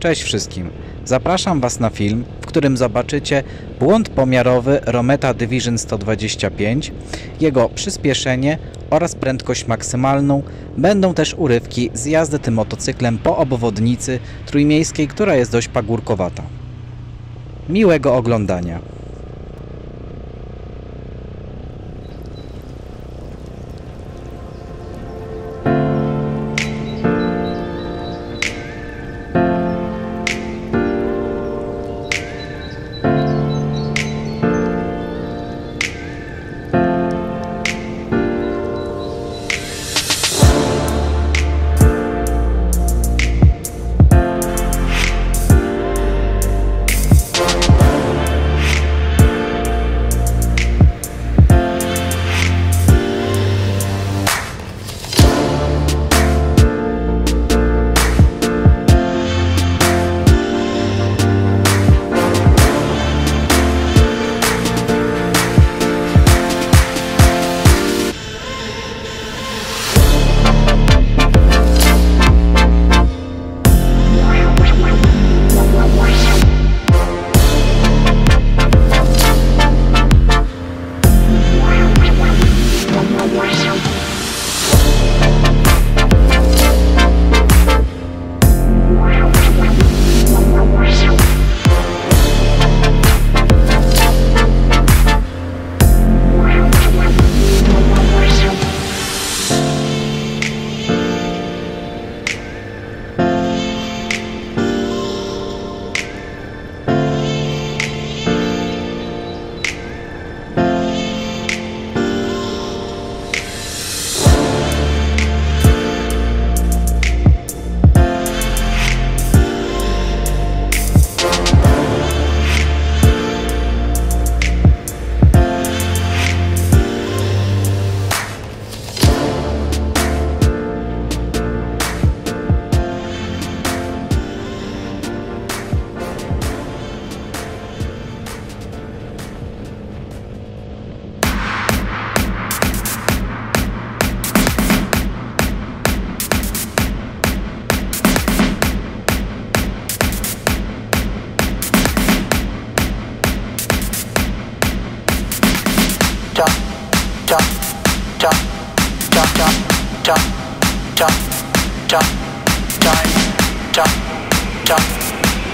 Cześć wszystkim. Zapraszam Was na film, w którym zobaczycie błąd pomiarowy Rometa Division 125, jego przyspieszenie oraz prędkość maksymalną. Będą też urywki z jazdy tym motocyklem po obwodnicy trójmiejskiej, która jest dość pagórkowata. Miłego oglądania.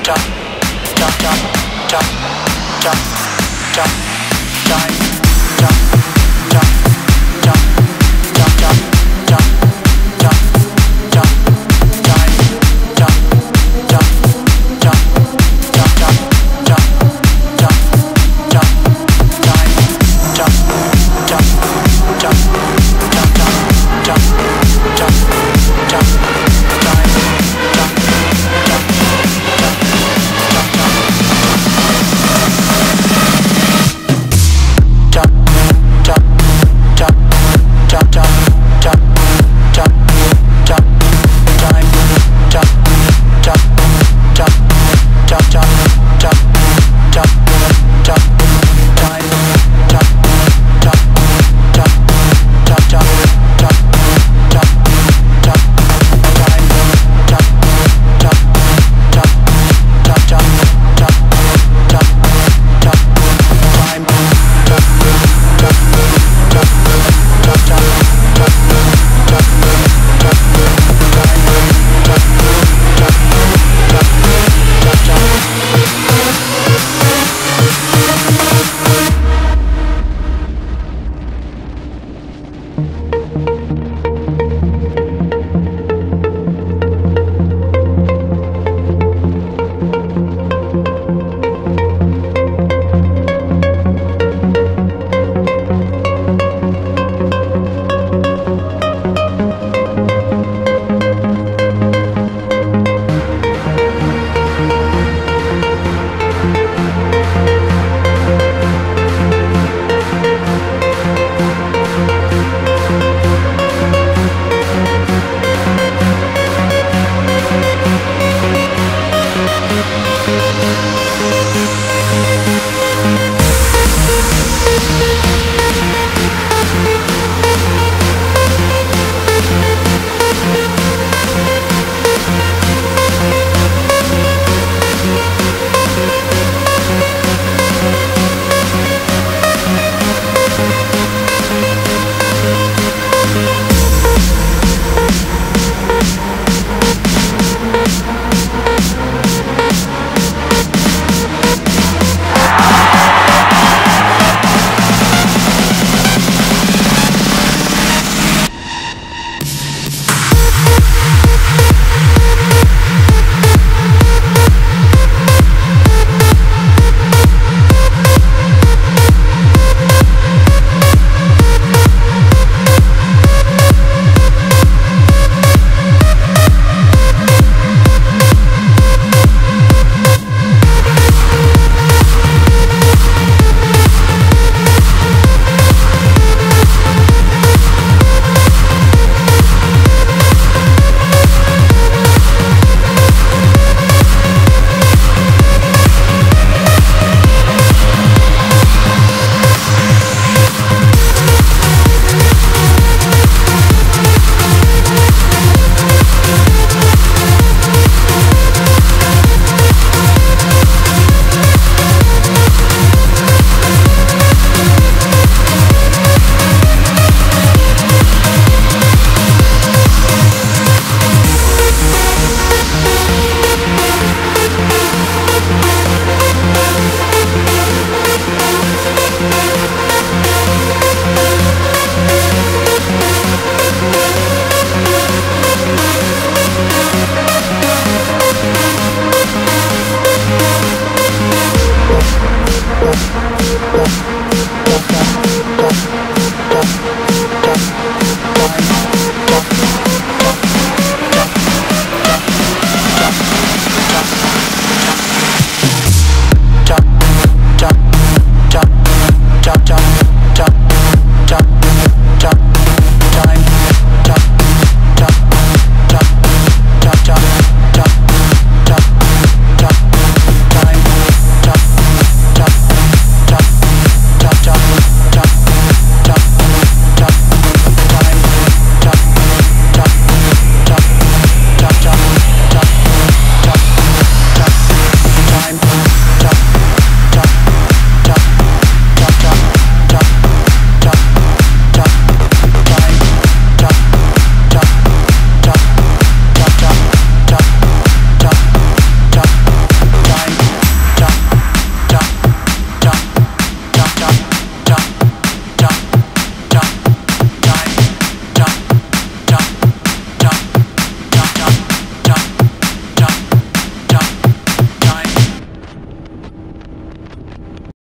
jump, jump, jump, jump, jump, jump, dive. Música